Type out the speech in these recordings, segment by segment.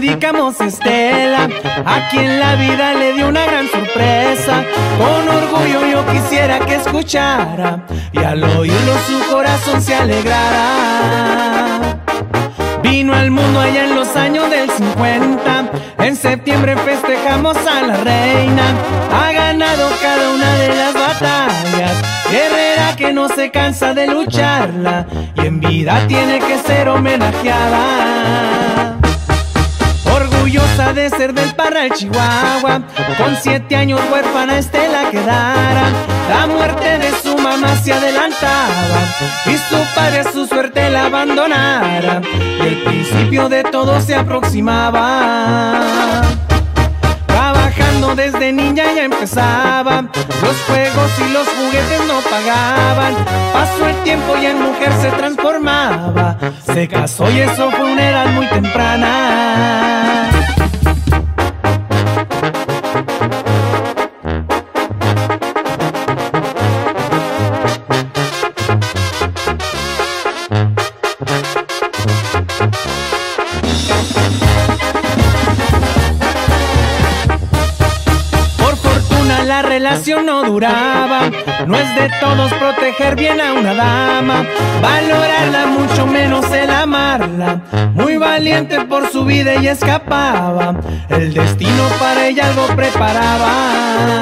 dedicamos Estela, a quien la vida le dio una gran sorpresa. Con orgullo yo quisiera que escuchara y al oírlo su corazón se alegrara. Vino al mundo allá en los años del 50. En septiembre festejamos a la reina. Ha ganado cada una de las batallas. Guerrera que no se cansa de lucharla. Y en vida tiene que ser homenajeada. De ser del Parral, Chihuahua. Con siete años huérfana Estela quedara. La muerte de su mamá se adelantaba. Y su padre su suerte la abandonara. Y el principio de todo se aproximaba. Trabajando desde niña ya empezaba. Los juegos y los juguetes no pagaban. Pasó el tiempo y en mujer se transformaba. Se casó y eso fue una edad muy temprana. Por fortuna la relación no duraba. No es de todos proteger bien a una dama. Valorarla mucho menos el amarla. Muy valiente por su vida y escapaba. El destino para ella algo preparaba.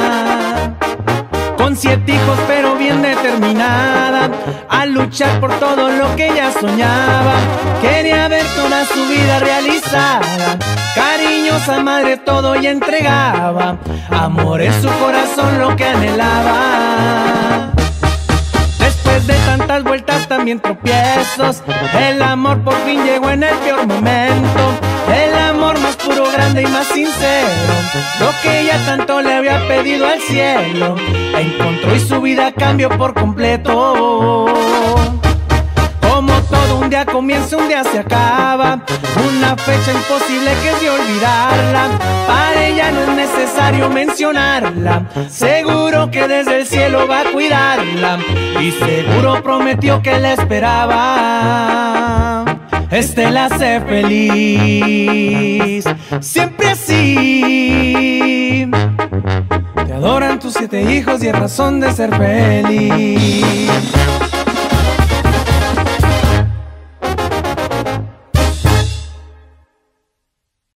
Con siete hijos pero bien determinada A luchar por todo lo que ella soñaba Quería ver toda su vida realizada. Cariñosa madre todo y entregaba. Amor en su corazón lo que anhelaba. Después de tantas vueltas también tropiezos. El amor por fin llegó en el peor momento. El amor más puro, grande y más sincero. Lo que ella tanto le había pedido al cielo. Encontró y su vida cambió por completo comienza, un día se acaba. Una fecha imposible que es de olvidarla. Para ella no es necesario mencionarla. Seguro que desde el cielo va a cuidarla. Y seguro prometió que la esperaba. Estela sé feliz, siempre así. Te adoran tus siete hijos y es razón de ser feliz.